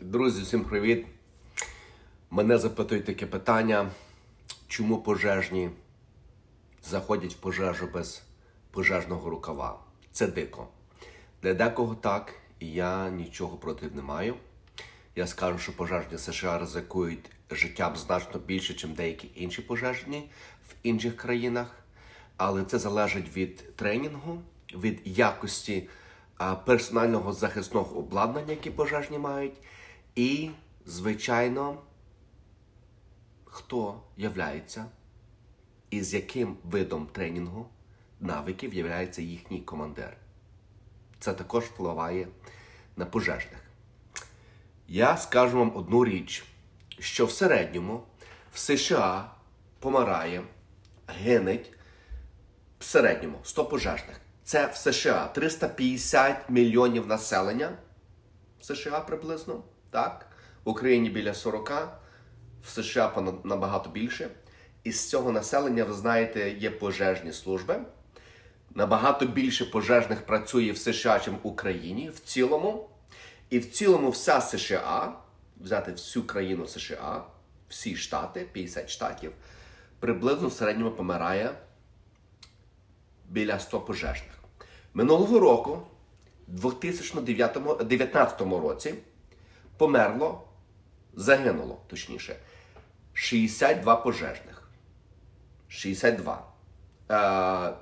Друзі, всім привіт! Мене запитують таке питання, чому пожежні заходять в пожежу без пожежного рукава. Це дико. Для декого так, і я нічого проти не маю. Я скажу, що пожежні США ризикують життям значно більше, ніж деякі інші пожежні в інших країнах. Але це залежить від тренінгу, від якості персонального захисного обладнання, які пожежні мають, і, звичайно, хто являється і з яким видом тренінгу навиків являється їхній командир. Це також впливає на пожежних. Я скажу вам одну річ, що в середньому в США помирає, гинеть в середньому 100 пожежних. Це в США 350 мільйонів населення. В США приблизно, так? В Україні біля 40, в США набагато більше. І з цього населення, ви знаєте, є пожежні служби. Набагато більше пожежних працює в США, ніж в Україні в цілому. І в цілому вся США, взяти всю країну США, всі штати, 50 штатів, приблизно в середньому помирає біля 100 пожежних. Минулого року, в 2019 році, померло, загинуло, точніше, 62 пожежних. 62. Е,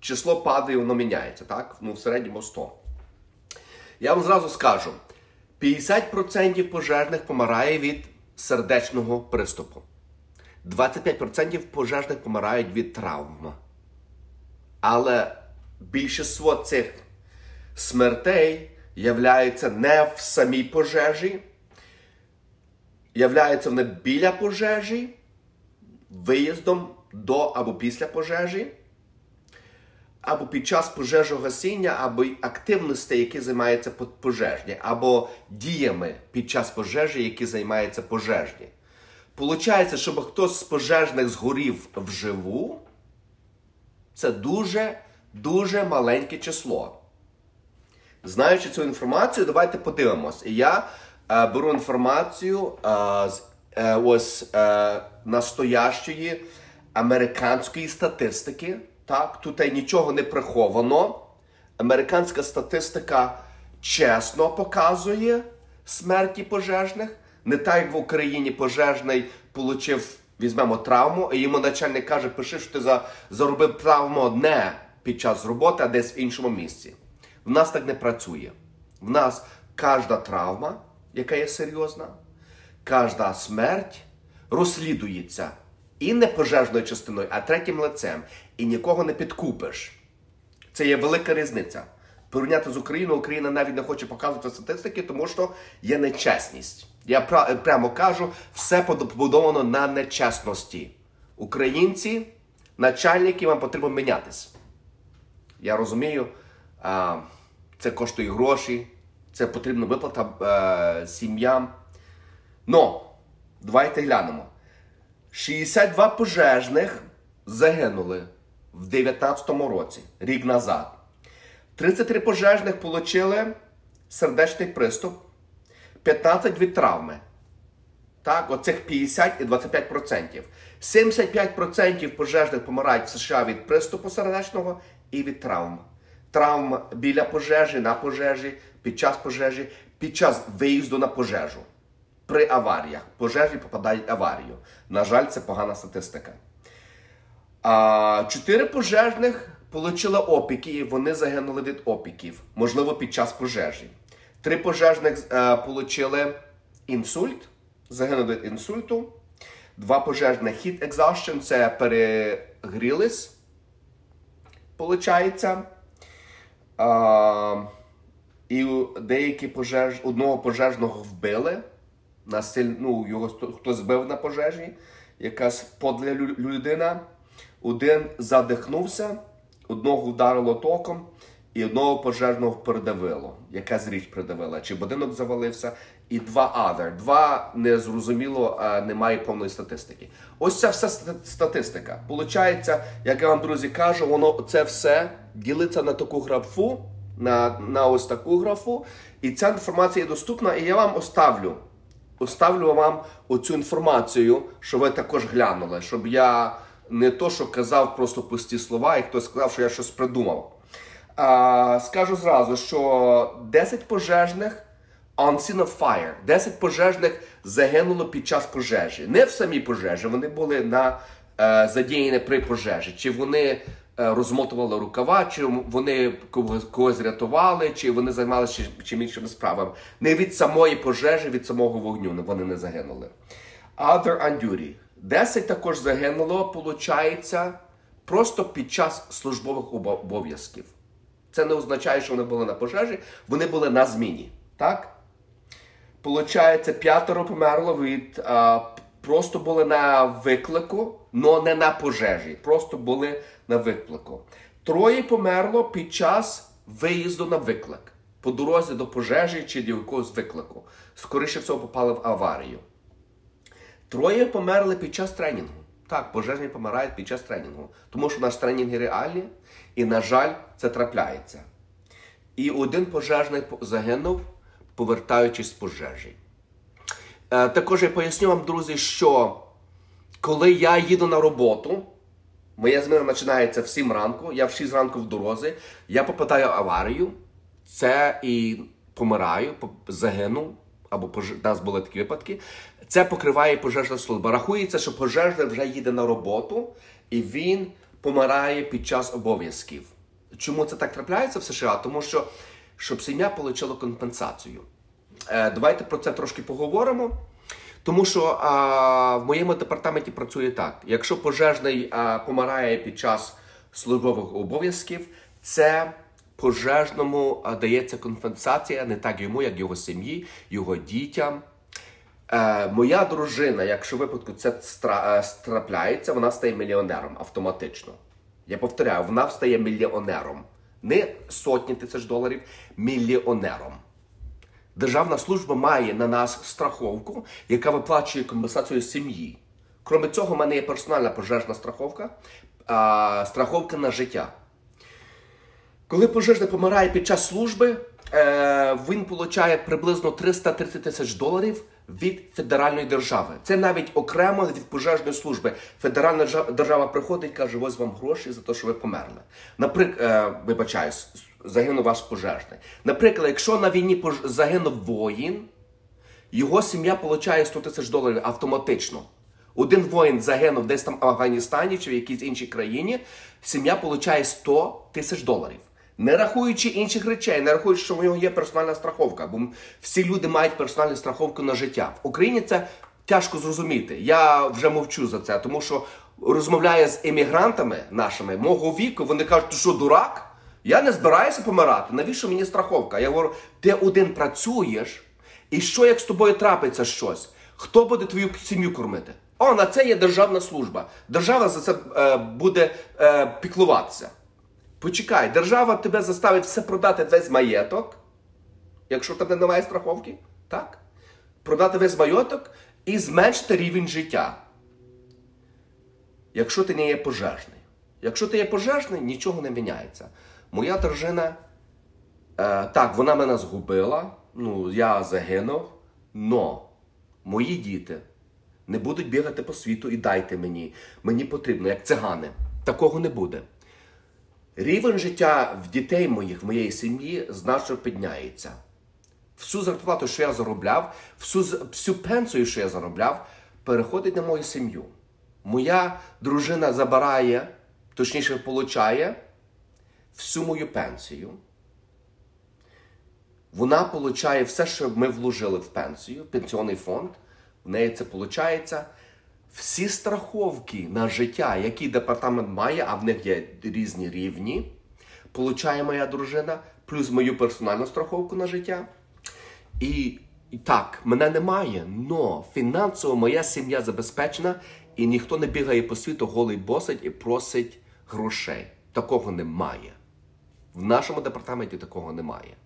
число падає, воно міняється, так? Ну, в середньому 100. Я вам зразу скажу: 50% пожежних помирає від сердечного приступу. 25% пожежних помирають від травм. Але більшість цих смертей являється не в самій пожежі, являються вони біля пожежі, виїздом до або після пожежі, або під час пожежогасіння, або активності, які займаються по- пожежні, або діями під час пожежі, які займаються пожежні. Получається, щоб хтось з пожежних згорів вживу, це дуже дуже маленьке число. Знаючи цю інформацію, давайте подивимось. Я е, беру інформацію е, з е, ось е, настоящої американської статистики. Так, тут нічого не приховано. Американська статистика чесно показує смерті пожежних. Не так, як в Україні пожежний отримав, візьмемо травму, і йому начальник каже, пиши, що ти за, заробив травму не під час роботи, а десь в іншому місці. В нас так не працює. В нас кожна травма, яка є серйозна, кожна смерть розслідується і не пожежною частиною, а третім лицем. І нікого не підкупиш. Це є велика різниця. Порівняти з Україною, Україна навіть не хоче показувати статистики, тому що є нечесність. Я прямо кажу, все побудовано на нечесності. Українці, начальники, вам потрібно мінятись. Я розумію, це коштує гроші, це потрібна виплата е, сім'ям. Но, давайте глянемо. 62 пожежних загинули в 2019 році, рік назад. 33 пожежних отримали сердечний приступ, 15 від травми. Так, оцих 50 і 25%. 75% пожежних помирають в США від приступу сердечного і від травм. Травм біля пожежі, на пожежі, під час пожежі, під час виїзду на пожежу. При аваріях. Пожежі попадають в аварію. На жаль, це погана статистика. А, чотири пожежних отримали опіки, і вони загинули від опіків, можливо, під час пожежі. Три пожежних е, отримали інсульт, загинули від інсульту. Два пожежних heat exhaustion, це перегрілись, получається. А, і деякі пожеж... одного пожежного вбили. Насиль... Ну, його хтось збив на пожежі, якась подля людина. Один задихнувся, одного вдарило током, і одного пожежного передавило. Якась річ придавила. Чи будинок завалився, і два other. Два незрозуміло, немає повної статистики. Ось ця вся статистика. Получається, як я вам, друзі, кажу, воно це все ділиться на таку графу на на ось таку графу. І ця інформація є доступна, і я вам оставлю. Оставлю вам оцю інформацію, що ви також глянули, щоб я не то, що казав просто пусті слова, і хтось сказав, що я щось придумав. А, Скажу зразу, що 10 пожежних on scene of fire, 10 пожежних загинуло під час пожежі. Не в самій пожежі, вони були на е, задіяні при пожежі. Чи вони розмотували рукава, чи вони когось, рятували, чи вони займалися чим іншими справами. Не від самої пожежі, від самого вогню вони не загинули. Other on 10 також загинуло, виходить, просто під час службових обов'язків. Це не означає, що вони були на пожежі, вони були на зміні. Так? Получається, п'ятеро померло від а, просто були на виклику, але не на пожежі. Просто були на виклику. Троє померло під час виїзду на виклик. По дорозі до пожежі чи до якогось виклику. Скоріше всього попали в аварію. Троє померли під час тренінгу. Так, пожежні помирають під час тренінгу. Тому що наш тренінги реальні, і, на жаль, це трапляється. І один пожежний загинув, повертаючись з пожежі. Е, також я поясню вам, друзі, що коли я їду на роботу, моя зміна починається в 7 ранку, я в 6 ранку в дорозі, я попадаю аварію, це і помираю, загину, або пож... нас були такі випадки. Це покриває пожежна служба. Рахується, що пожежний вже їде на роботу і він помирає під час обов'язків. Чому це так трапляється в США? Тому що щоб сім'я отримала компенсацію. Е, давайте про це трошки поговоримо. Тому що а, в моєму департаменті працює так: якщо пожежний а, помирає під час службових обов'язків, це пожежному а, дається компенсація не так йому, як його сім'ї, його дітям. Е, Моя дружина, якщо в випадку це стра, трапляється, вона стає мільйонером автоматично. Я повторяю, вона стає мільйонером. Не сотні тисяч доларів, мільйонером. Державна служба має на нас страховку, яка виплачує компенсацію сім'ї. Крім цього, в мене є персональна пожежна страховка, а, страховка на життя. Коли пожежник помирає під час служби, е, він отримує приблизно 330 тисяч доларів від федеральної держави. Це навіть окремо від пожежної служби. Федеральна держава приходить і каже, ось вам гроші за те, що ви померли. Наприклад, е, вибачаюсь, загинув ваш пожежний. Наприклад, якщо на війні загинув воїн, його сім'я отримує 100 тисяч доларів автоматично. Один воїн загинув десь там в Афганістані чи в якійсь іншій країні, сім'я отримує 100 тисяч доларів. Не рахуючи інших речей, не рахуючи, що в нього є персональна страховка, бо всі люди мають персональну страховку на життя. В Україні це тяжко зрозуміти. Я вже мовчу за це, тому що розмовляю з емігрантами нашими мого віку, вони кажуть, що дурак? Я не збираюся помирати. Навіщо мені страховка? Я говорю, ти один працюєш, і що як з тобою трапиться щось? Хто буде твою сім'ю кормити? О, на це є державна служба. Держава за це е, буде е, піклуватися. Почекай, держава тебе заставить все продати весь маєток, якщо в тебе немає страховки, так? Продати весь маєток і зменшити рівень життя. Якщо ти не є пожежний. Якщо ти є пожежний, нічого не міняється. Моя дружина, е, так, вона мене згубила, ну, я загинув, но мої діти не будуть бігати по світу і дайте мені. Мені потрібно, як цигани. Такого не буде. Рівень життя в дітей моїх, в моєї сім'ї значно підняється. Всю зарплату, що я заробляв, всю всю пенсію, що я заробляв, переходить на мою сім'ю. Моя дружина забирає, точніше, получає всю мою пенсію. Вона получає все, що ми вложили в пенсію, пенсіонний фонд. В неї це виходить. Всі страховки на життя, які департамент має, а в них є різні рівні, получає моя дружина, плюс мою персональну страховку на життя. І так, мене немає, але фінансово моя сім'я забезпечена, і ніхто не бігає по світу, голий босить і просить грошей. Такого немає. В нашому департаменті такого немає.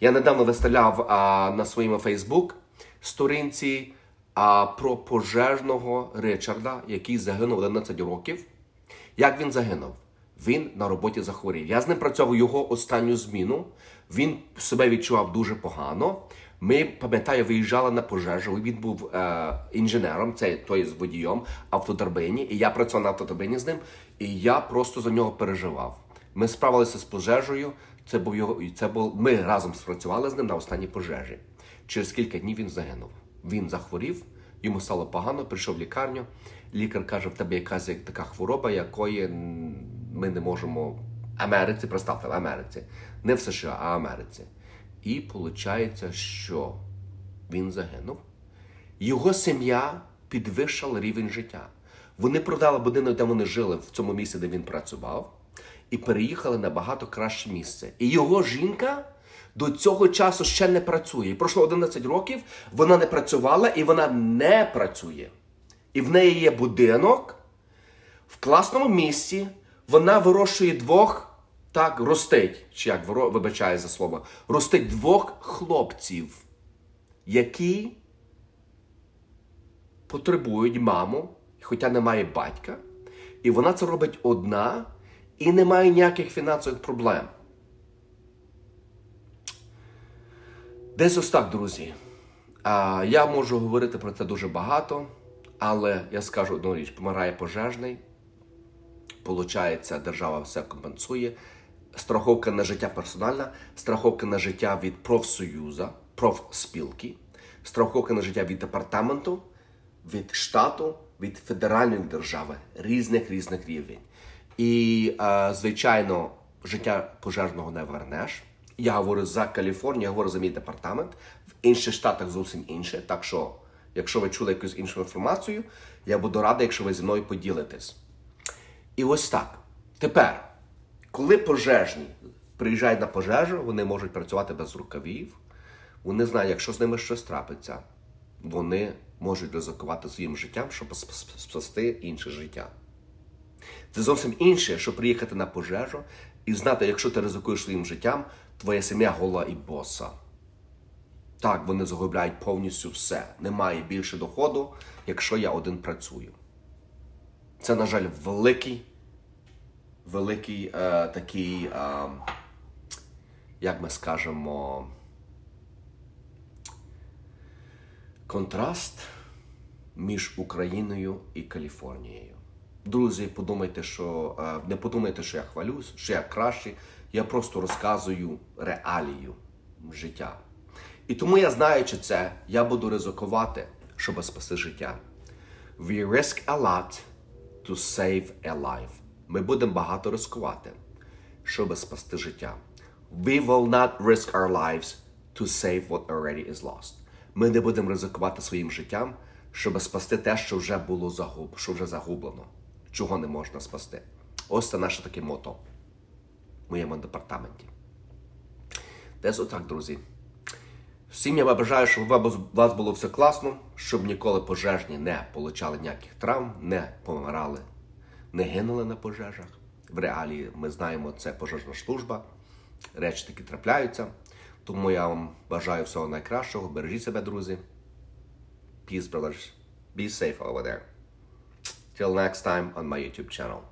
Я недавно виставляв а, на своєму Фейсбук сторінці а, про пожежного Ричарда, який загинув 11 років. Як він загинув? Він на роботі захворів. Я з ним працював його останню зміну. Він себе відчував дуже погано. Ми, пам'ятаю, виїжджали на пожежу. Він був е, інженером, це той з водієм автоторбині, і я працював на автоторбині з ним, і я просто за нього переживав. Ми справилися з пожежею. Це був його, це був. Ми разом спрацювали з ним на останній пожежі. Через кілька днів він загинув. Він захворів, йому стало погано, прийшов в лікарню. Лікар каже: в тебе якась така хвороба, якої ми не можемо. Америці, представте, в Америці, не в США, а в Америці. І виходить, що він загинув. Його сім'я підвищила рівень життя. Вони продали будинок, де вони жили в цьому місці, де він працював, і переїхали на багато краще місце. І його жінка до цього часу ще не працює. І пройшло 11 років, вона не працювала і вона не працює. І в неї є будинок в класному місці. Вона вирощує двох. Так, ростить, чи як вибачає за слово, ростить двох хлопців, які потребують маму, хоча немає батька. І вона це робить одна і не має ніяких фінансових проблем. Десь ось так, друзі. А, Я можу говорити про це дуже багато, але я скажу одну річ: помирає пожежний. Получається, держава все компенсує страховка на життя персональна, страховка на життя від профсоюзу, профспілки, страховка на життя від департаменту, від штату, від федеральної держави, різних різних рівень. І, звичайно, життя пожежного не вернеш. Я говорю за Каліфорнію, я говорю за мій департамент. В інших штатах зовсім інше. Так що, якщо ви чули якусь іншу інформацію, я буду радий, якщо ви зі мною поділитесь. І ось так. Тепер. Коли пожежні приїжджають на пожежу, вони можуть працювати без рукавів, вони знають, якщо з ними щось трапиться, вони можуть ризикувати своїм життям, щоб спасти інше життя. Це зовсім інше, щоб приїхати на пожежу і знати, якщо ти ризикуєш своїм життям, твоя сім'я гола і боса. Так, вони загубляють повністю все. Немає більше доходу, якщо я один працюю. Це, на жаль, великий великий е, такий, е, як ми скажемо, контраст між Україною і Каліфорнією. Друзі, подумайте, що е, не подумайте, що я хвалюсь, що я кращий. Я просто розказую реалію життя. І тому я знаючи це, я буду ризикувати, щоб спасти життя. We risk a lot to save a life. Ми будемо багато ризикувати, щоб спасти життя. We will not risk our lives to save what already is lost. Ми не будемо ризикувати своїм життям, щоб спасти те, що вже було загуб, що вже загублено, чого не можна спасти. Ось це наше таке мото в моєму департаменті. Десь отак, друзі. Всім я бажаю, щоб у вас було все класно, щоб ніколи пожежні не отримали ніяких травм, не помирали не гинули на пожежах. В реалії ми знаємо, це пожежна служба. Речі такі трапляються. Тому я вам бажаю всього найкращого. Бережіть себе, друзі. Peace, brothers. Be safe over there. Till next time on my YouTube channel.